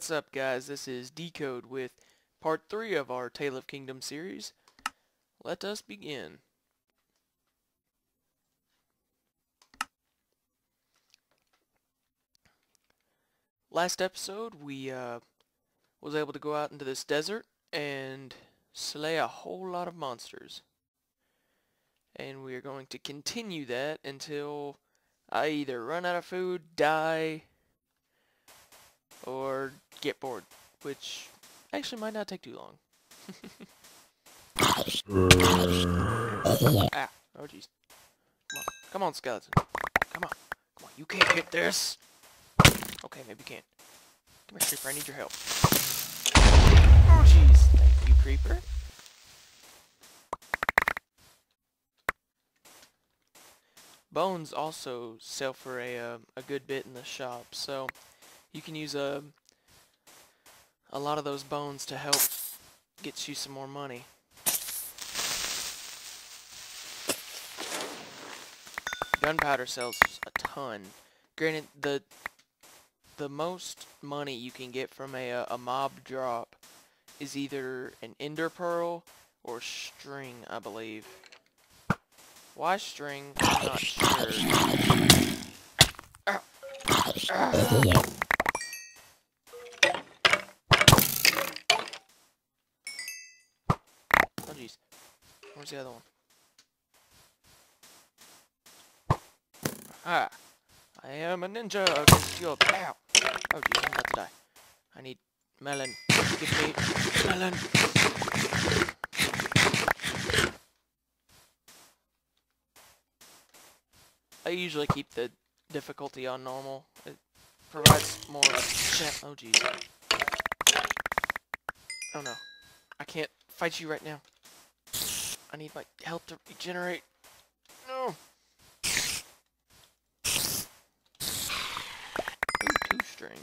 What's up guys? This is Decode with part 3 of our Tale of Kingdom series. Let us begin. Last episode we uh, was able to go out into this desert and slay a whole lot of monsters. And we are going to continue that until I either run out of food, die, or get bored, which actually might not take too long. ah, oh jeez. Come on, come on, skeleton. Come on, come on. You can't hit this. Okay, maybe you can. Come here, creeper. I need your help. Oh jeez. Thank you, creeper. Bones also sell for a uh, a good bit in the shop, so you can use a a lot of those bones to help get you some more money. Gunpowder sells a ton. Granted, the the most money you can get from a, a mob drop is either an ender pearl or string, I believe. Why string? I'm not sure jeez. The other one? Ah! I am a ninja your- Ow! Oh I'm about to die. I need melon. Give me melon! I usually keep the difficulty on normal. It provides more chance- Oh jeez. Oh no. I can't fight you right now. I need my health to regenerate. No! Ooh, two string.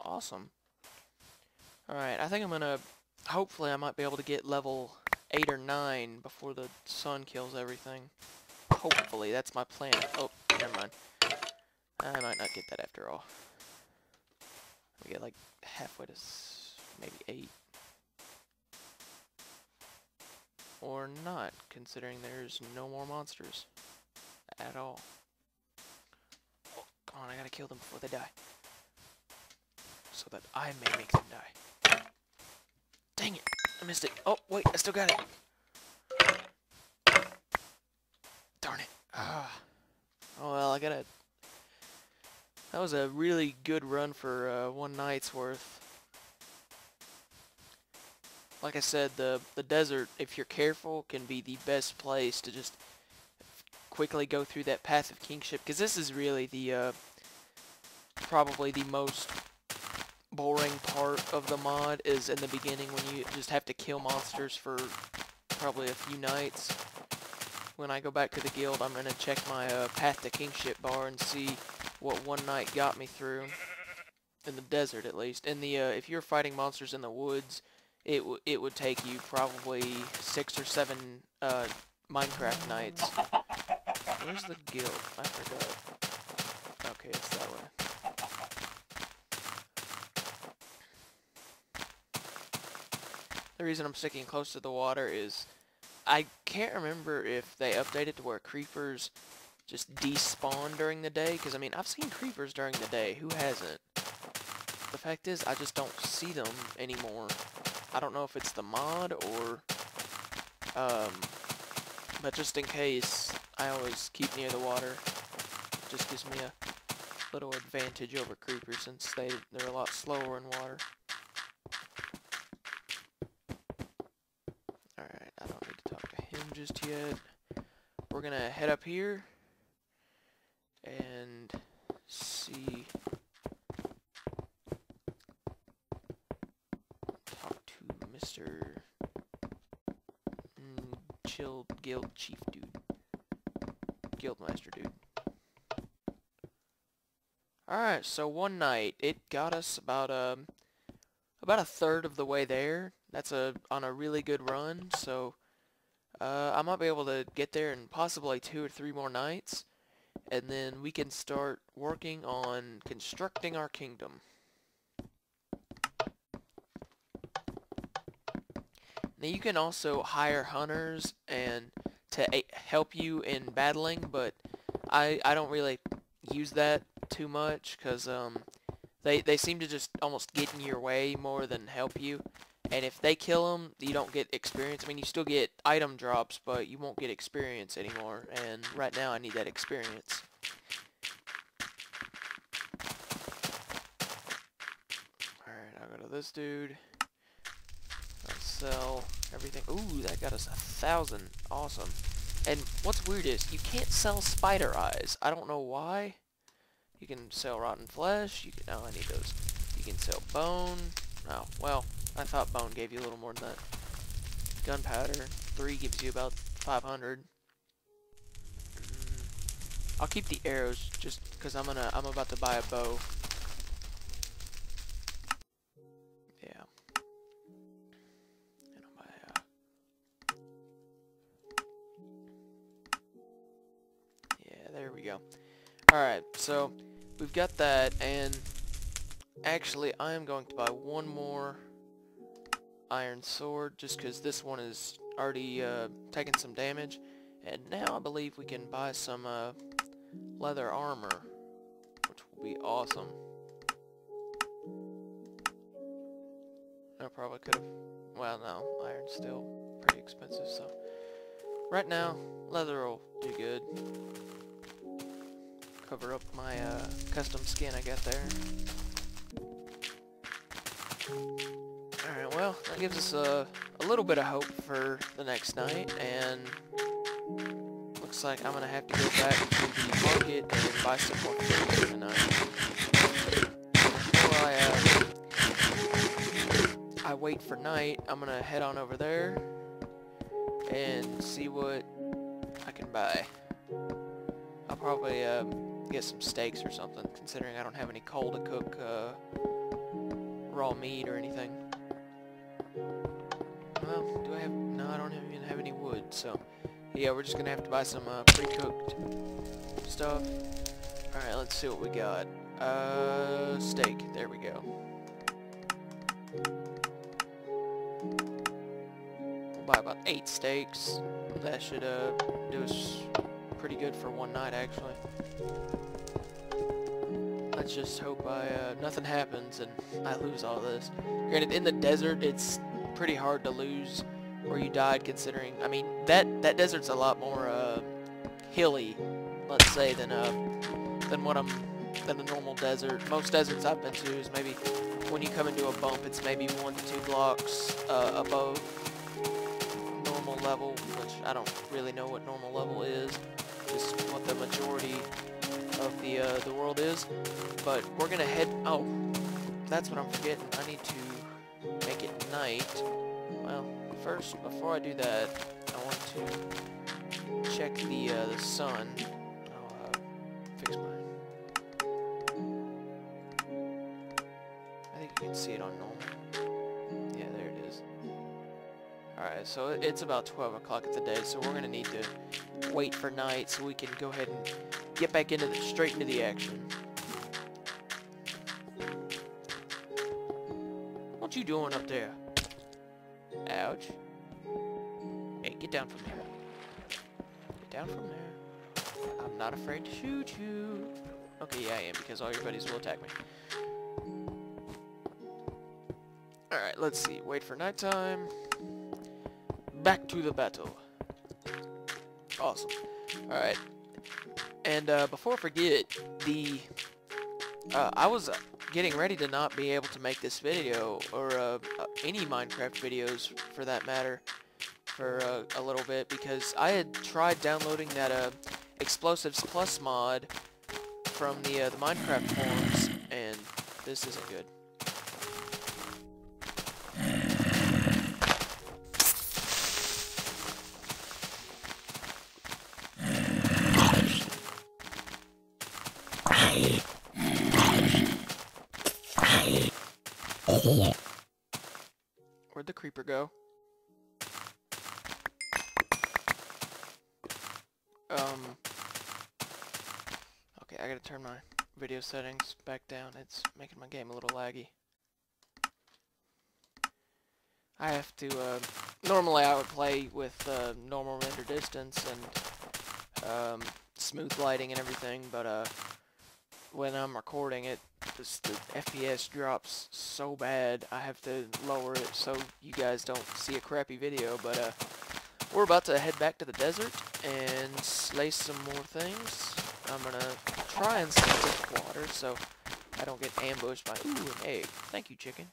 Awesome. Alright, I think I'm gonna... Hopefully I might be able to get level 8 or 9 before the sun kills everything. Hopefully, that's my plan. Oh, never mind. I might not get that after all. We get like halfway to maybe 8. Or not, considering there's no more monsters. At all. Oh, come on, I gotta kill them before they die. So that I may make them die. Dang it! I missed it. Oh, wait, I still got it. Darn it. Ah. Oh well, I gotta... That was a really good run for uh, one night's worth. Like I said, the, the desert, if you're careful, can be the best place to just quickly go through that path of kingship. Because this is really the, uh, probably the most boring part of the mod is in the beginning when you just have to kill monsters for probably a few nights. When I go back to the guild, I'm going to check my uh, Path to Kingship bar and see what one night got me through. In the desert, at least. In the, uh, if you're fighting monsters in the woods, it, it would take you probably six or seven uh, Minecraft nights. Where's the guild? I forgot. Okay, it's that way. The reason I'm sticking close to the water is I can't remember if they updated to where creepers just despawn during the day, because I mean, I've seen creepers during the day, who hasn't? The fact is, I just don't see them anymore. I don't know if it's the mod or, um, but just in case, I always keep near the water. just gives me a little advantage over creepers since they, they're a lot slower in water. Alright, I don't need to talk to him just yet. We're gonna head up here and see talk to Mr. Mm, chill guild chief dude. Guildmaster dude. Alright, so one night it got us about um about a third of the way there. That's a on a really good run, so uh, I might be able to get there in possibly two or three more nights, and then we can start working on constructing our kingdom. Now you can also hire hunters and to help you in battling, but I I don't really use that too much because um they they seem to just almost get in your way more than help you. And if they kill them, you don't get experience. I mean, you still get item drops, but you won't get experience anymore. And right now, I need that experience. Alright, I'll go to this dude. Sell everything. Ooh, that got us a thousand. Awesome. And what's weird is, you can't sell spider eyes. I don't know why. You can sell rotten flesh. You can, oh, I need those. You can sell bone. Oh, well, I thought bone gave you a little more than that. Gunpowder. Three gives you about 500. Mm, I'll keep the arrows just because I'm gonna I'm about to buy a bow. So we've got that and actually I am going to buy one more iron sword just because this one is already uh, taking some damage. And now I believe we can buy some uh, leather armor, which will be awesome. I probably could have... Well, no, iron's still pretty expensive, so... Right now, leather will do good. Cover up my uh, custom skin I got there. Alright, well, that gives us a, a little bit of hope for the next night, and looks like I'm going to have to go back to the market and buy some more food tonight. Before I, uh, I wait for night, I'm going to head on over there and see what I can buy. I'll probably uh, get some steaks or something, considering I don't have any coal to cook uh, raw meat or anything. Well, do I have... No, I don't even have any wood, so... Yeah, we're just gonna have to buy some uh, pre-cooked stuff. Alright, let's see what we got. Uh, steak. There we go. We'll buy about eight steaks. That should uh, do us pretty good for one night, actually. Let's just hope I, uh, nothing happens and I lose all this. Granted, in the desert, it's pretty hard to lose where you died considering, I mean, that, that desert's a lot more, uh, hilly, let's say, than, uh, than what I'm, than the normal desert. Most deserts I've been to is maybe, when you come into a bump, it's maybe one to two blocks, uh, above normal level, which I don't really know what normal level is, what the majority of the, uh, the world is. But we're gonna head, oh, that's what I'm forgetting. I need to make it night. Well, first, before I do that, I want to check the uh, the sun. I'll uh, fix mine. I think you can see it on normal. Yeah, there it is. Alright, so it's about 12 o'clock of the day, so we're going to need to wait for night so we can go ahead and get back into the, straight into the action. What you doing up there? Ouch. Hey, get down from there. Get down from there. I'm not afraid to shoot you. Okay, yeah, I am, because all your buddies will attack me. Alright, let's see. Wait for nighttime. Back to the battle. Awesome. Alright. And uh, before I forget, the... Uh, I was getting ready to not be able to make this video, or uh, uh any Minecraft videos for that matter, for uh, a little bit, because I had tried downloading that uh, Explosives Plus mod from the, uh, the Minecraft forums, and this isn't good. Where'd the creeper go? Um. Okay, I gotta turn my video settings back down. It's making my game a little laggy. I have to, uh, normally I would play with uh, normal render distance and um, smooth lighting and everything, but uh, when I'm recording it, just the FPS drops so bad, I have to lower it so you guys don't see a crappy video, but uh, we're about to head back to the desert and slay some more things. I'm gonna try and with water so I don't get ambushed by, ooh, an egg. Thank you, chicken.